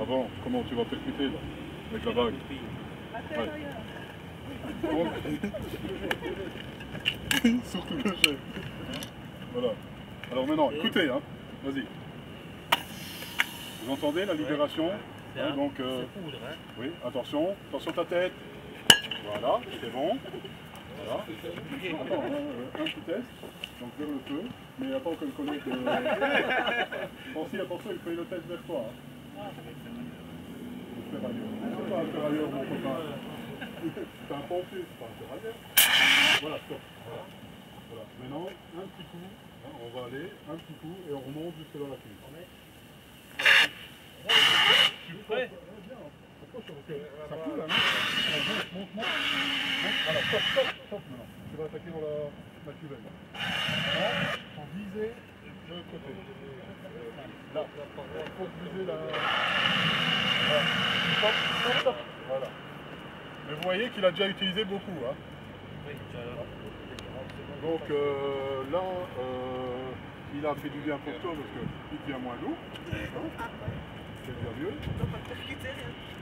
Avant, comment tu vas percuter là Avec la vague. Ouais. Surtout le jet. Voilà. Alors maintenant, écoutez, hein. Vas-y. Vous entendez la libération un- Donc, euh, hein. oui, attention, attention ta tête. Voilà, c'est bon. Voilà. Attends, euh, un petit test, donc vers le feu, mais attends que le collègue. Euh... Pensez, attention, il fait le test vers toi. Hein. Le ferrailleur. C'est pas un ferrailleur, mon copain. C'est un c'est pas un ferrailleur. Voilà, stop. Voilà. Voilà. Maintenant, un petit coup, hein, on va aller, un petit coup, et on remonte jusque dans la cuisse. Tu es prêt ça coule là, non Monte, monte. Voilà, stop, stop, stop maintenant. Tu vas attaquer dans la, la cuvette. Là, faut viser le côté. Là, il faut viser la... Voilà. Stop, stop, stop. Voilà. Mais vous voyez qu'il a déjà utilisé beaucoup. Hein. Oui, as- Donc euh, là, euh, il a fait du bien pour toi parce qu'il devient moins lourd. Hein C'est déjà mieux.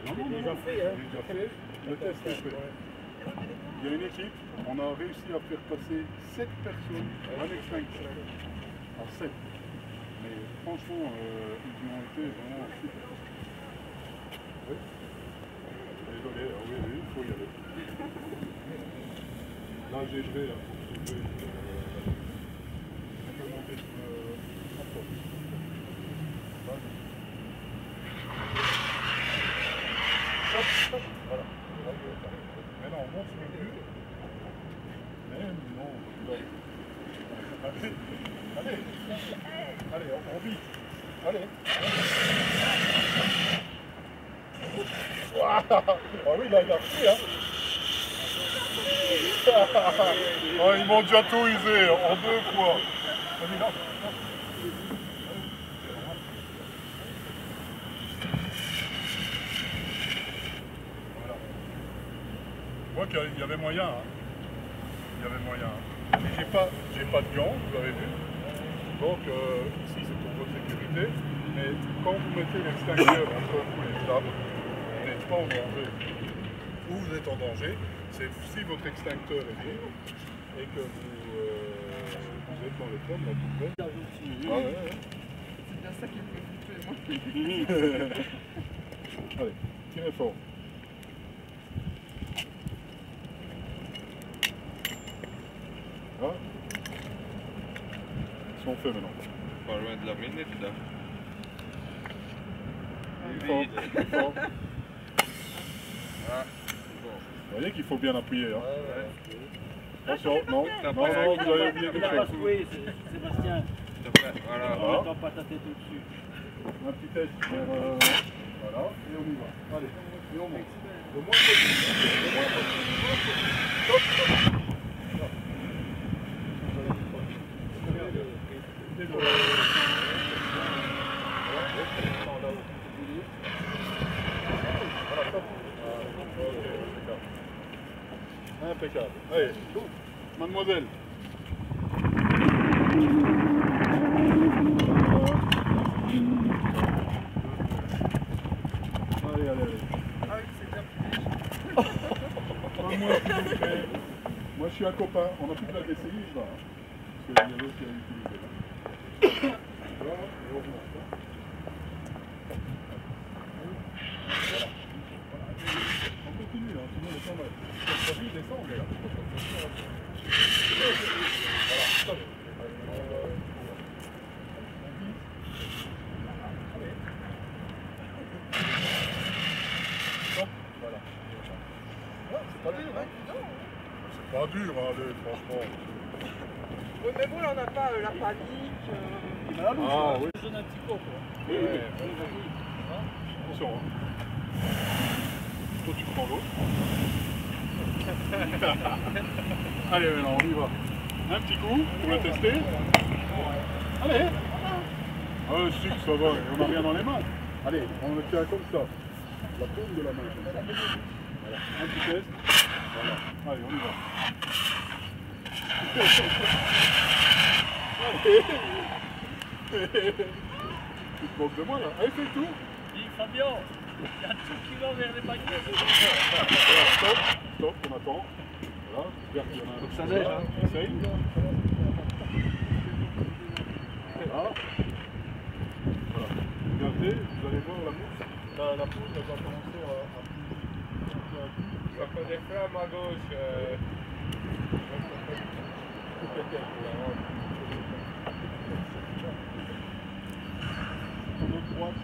Non, non, non, non. Il est déjà fait. Le test est fait. Il y a une équipe, on a réussi à faire passer 7 personnes à l'extinction. En 7. Franchement, euh, ils ont été vraiment super. Oui. Ah oui, oui, il faut y aller. Là, j'ai joué, là, je joue. On peut monter sur le transport. Vas-y. Hop, hop, voilà. Maintenant, on monte sur le mur. Mais non, non. Allez, allez, allez, on, vite. Allez. Ah oui, il a pris, hein. oh, ils m'ont déjà tout usé en deux fois. Je vois qu'il y avait moyen. Hein. Il y avait moyen. hein. J'ai pas, pas de gants, vous avez vu. Donc euh, ici c'est pour votre sécurité. Mais quand vous mettez l'extincteur entre vous et les tables, vous n'êtes pas en danger. Où vous êtes en danger, c'est si votre extincteur est libre et que vous, euh, vous êtes dans là, tout près. Ah ouais, ouais. C'est bien ça qui me fait moi. Allez, tirez fort. Sont faits maintenant. Pas loin de la minute là. Fort, fort. Ah, Vous voyez qu'il faut bien appuyer. Hein. Attention, non, T'as non, non, la- vous avez oublié quelque chose. Sébastien. plaît, voilà. Ah. Pas ta tête au-dessus. Un petit test pour... euh, voilà, et on y va. Allez, et on monte. Le moins possible. Le moins possible. Le moins possible. Stop, stop. Là. Regardez le- le- le- Voilà, non, là où vous voulez. Voilà, stop. Ah, ok, impeccable. Allez, mademoiselle. Oui, c'est bien moi, je suis un copain. On a plus la DCI, là. hein. Parce qu'il y avait qui utilisé. Pas dur, hein? C'est pas dur, hein, franchement. Oui, mais bon, là, on n'a pas euh, la panique. euh, Ah oui. Je donne un petit peu, quoi. Ouais, Attention, hein. Toi, tu prends l'autre. Allez, maintenant, on y va. Un petit coup pour le tester. Allez. Ah, que ça va, on n'a rien dans les mains. Allez, on le tient comme ça. La paume de la main. Voilà, un petit test. Voilà. Allez, on y va. Tu te moques de moi là Allez, fais le tour. Dis, Fabien, il y a tout qui va vers les paquets. Stop, stop, on attend. Voilà, j'espère qu'il y en a un. Faut ça neige, hein. Essaye. Voilà. Voilà. Regardez, vous allez voir la mousse. La, la poudre, va commencer à. Ça fait des flammes à gauche. euh. Sur notre droite.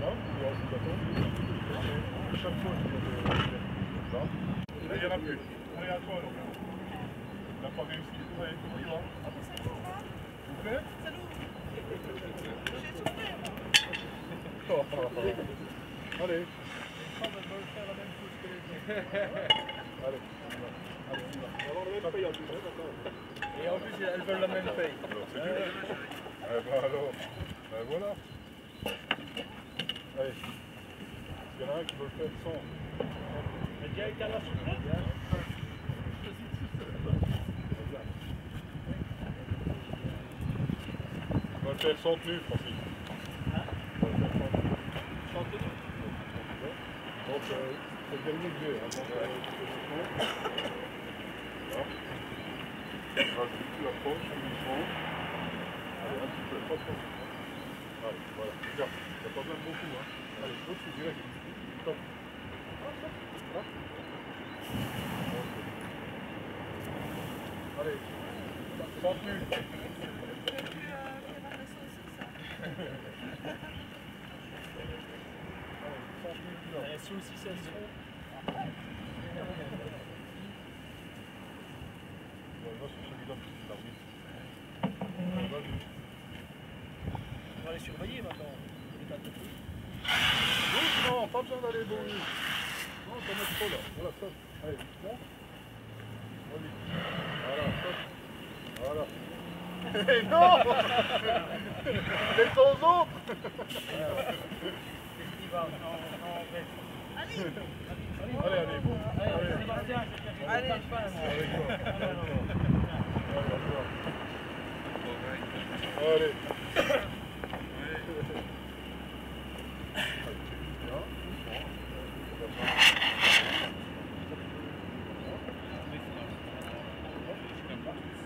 Là, vous voyez, vous attendez. Chaque fois, vous avez- Là. Là, il n'y en a plus. On est à toi, donc. On n'a pas réussi. Ouais, on y va. Vous faites Oh. Allez. Allez, on y va. Allez, on y va. On va avoir le même paye en plus, hein, maintenant. Et en plus, elles veulent la même paye. Alors. Eh ben alors, ben voilà. Allez. Il y en a un qui veut faire sans. Mais. On va le faire sans tenue, Francis. On va le faire sans tenue. Donc, euh, le. Hein, euh, Voilà. Doucement. Allez, un petit peu, pas trop. Allez, voilà. Regarde, n'y a pas de beaucoup. Hein. Allez, au-dessus, direct. Ok. Allez, sans tenue. Allez, sans tenue, tu vas. Les saucisses, elles seront. Ouais, va sur celui-là, On va les surveiller maintenant. Trucs. Doucement, pas besoin d'aller bon. Non, t'en mets trop là. Voilà, stop. Allez. Vas-y. Voilà, stop. Voilà. Eh non Les temps autres Allez, allez, bon. Allez, Sébastien, je vais faire Allez. Allez. Allez.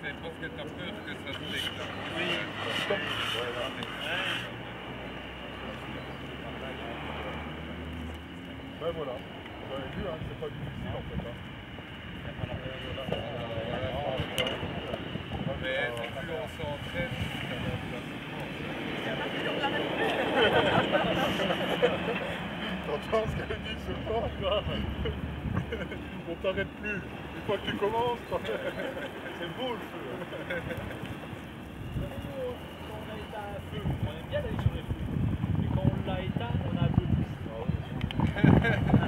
C'est parce que t'as peur que ça se déclare. Stop. Voilà. Voilà. Vous avez vu, hein, c'est pas difficile en fait. Hein. Mais plus on s'entraîne, T'entends ce qu'elle dit soir On t'arrête plus. Une fois que tu commences, c'est beau le feu. Ha, ha, ha.